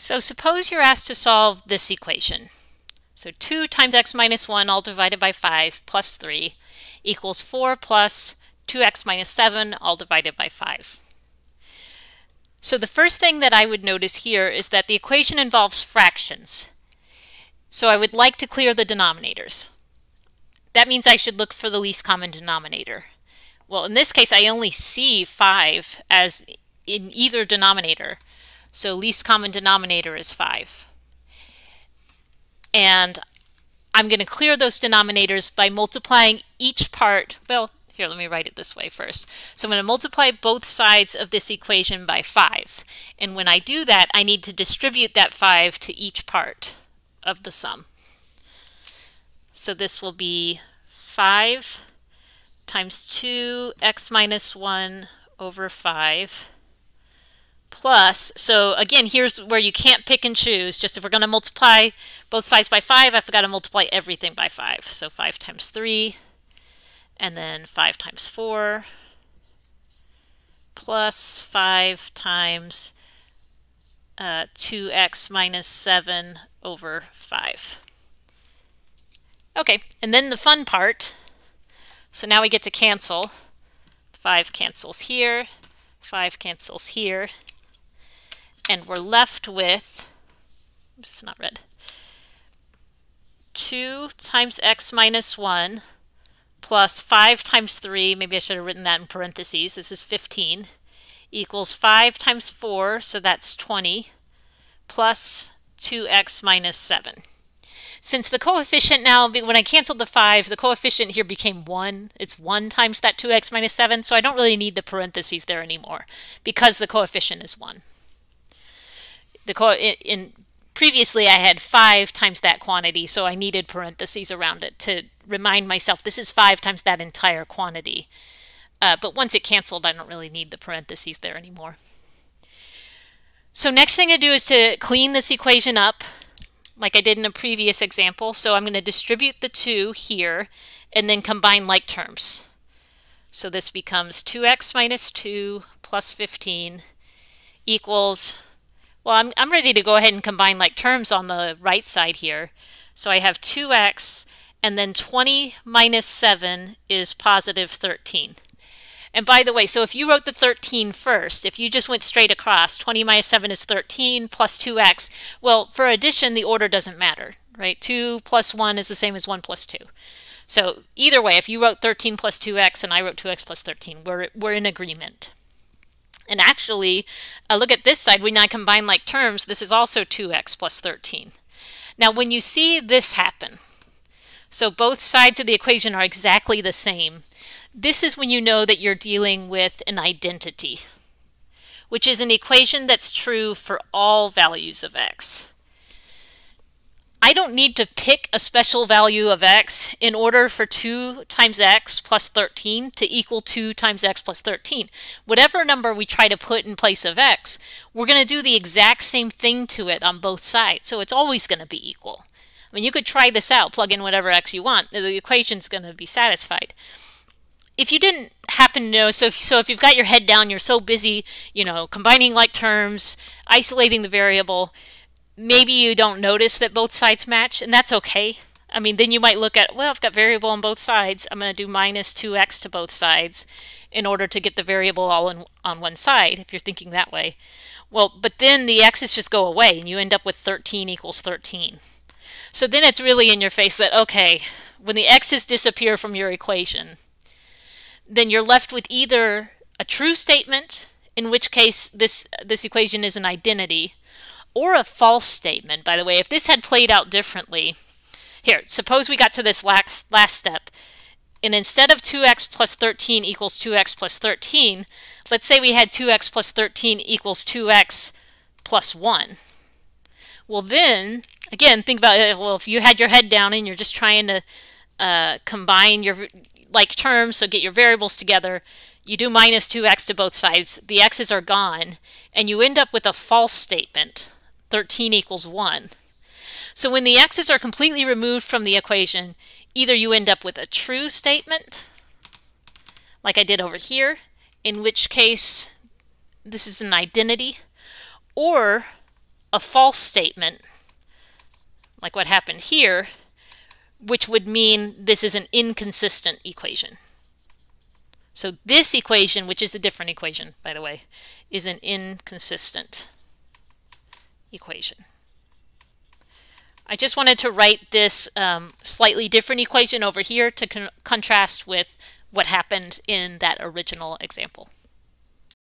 So suppose you're asked to solve this equation. So 2 times x minus 1 all divided by 5 plus 3 equals 4 plus 2x minus 7 all divided by 5. So the first thing that I would notice here is that the equation involves fractions. So I would like to clear the denominators. That means I should look for the least common denominator. Well, in this case, I only see 5 as in either denominator. So least common denominator is 5. And I'm going to clear those denominators by multiplying each part. Well, here, let me write it this way first. So I'm going to multiply both sides of this equation by 5. And when I do that, I need to distribute that 5 to each part of the sum. So this will be 5 times 2x minus 1 over 5 plus, so again, here's where you can't pick and choose. Just if we're going to multiply both sides by 5, I've got to multiply everything by 5. So 5 times 3, and then 5 times 4, plus 5 times uh, 2x minus 7 over 5. Okay, and then the fun part. So now we get to cancel. 5 cancels here, 5 cancels here, and we're left with, oops, not red, 2 times x minus 1 plus 5 times 3, maybe I should have written that in parentheses, this is 15, equals 5 times 4, so that's 20, plus 2x minus 7. Since the coefficient now, when I canceled the 5, the coefficient here became 1. It's 1 times that 2x minus 7, so I don't really need the parentheses there anymore because the coefficient is 1 the in, previously I had five times that quantity, so I needed parentheses around it to remind myself this is five times that entire quantity. Uh, but once it canceled, I don't really need the parentheses there anymore. So next thing to do is to clean this equation up like I did in a previous example. So I'm going to distribute the 2 here and then combine like terms. So this becomes 2x minus 2 plus 15 equals well, I'm, I'm ready to go ahead and combine like terms on the right side here. So I have 2x and then 20 minus 7 is positive 13. And by the way, so if you wrote the 13 first, if you just went straight across, 20 minus 7 is 13 plus 2x, well, for addition, the order doesn't matter, right? 2 plus 1 is the same as 1 plus 2. So either way, if you wrote 13 plus 2x and I wrote 2x plus 13, we're, we're in agreement. And actually, uh, look at this side, when I combine like terms, this is also 2x plus 13. Now when you see this happen, so both sides of the equation are exactly the same, this is when you know that you're dealing with an identity, which is an equation that's true for all values of x. I don't need to pick a special value of x in order for 2 times x plus 13 to equal 2 times x plus 13. Whatever number we try to put in place of x, we're going to do the exact same thing to it on both sides. So it's always going to be equal. I mean, you could try this out, plug in whatever x you want. The equation's going to be satisfied. If you didn't happen to know, so if, so if you've got your head down, you're so busy, you know, combining like terms, isolating the variable, maybe you don't notice that both sides match, and that's okay. I mean, then you might look at, well, I've got variable on both sides. I'm going to do minus 2x to both sides in order to get the variable all in, on one side, if you're thinking that way. Well, but then the x's just go away, and you end up with 13 equals 13. So then it's really in your face that, okay, when the x's disappear from your equation, then you're left with either a true statement, in which case this, this equation is an identity, or a false statement. By the way, if this had played out differently, here, suppose we got to this last, last step, and instead of 2x plus 13 equals 2x plus 13, let's say we had 2x plus 13 equals 2x plus 1. Well then, again, think about it, well, if you had your head down and you're just trying to uh, combine your like terms, so get your variables together, you do minus 2x to both sides, the x's are gone, and you end up with a false statement. 13 equals 1. So when the x's are completely removed from the equation, either you end up with a true statement, like I did over here, in which case this is an identity, or a false statement, like what happened here, which would mean this is an inconsistent equation. So this equation, which is a different equation, by the way, is an inconsistent equation. I just wanted to write this um, slightly different equation over here to con contrast with what happened in that original example.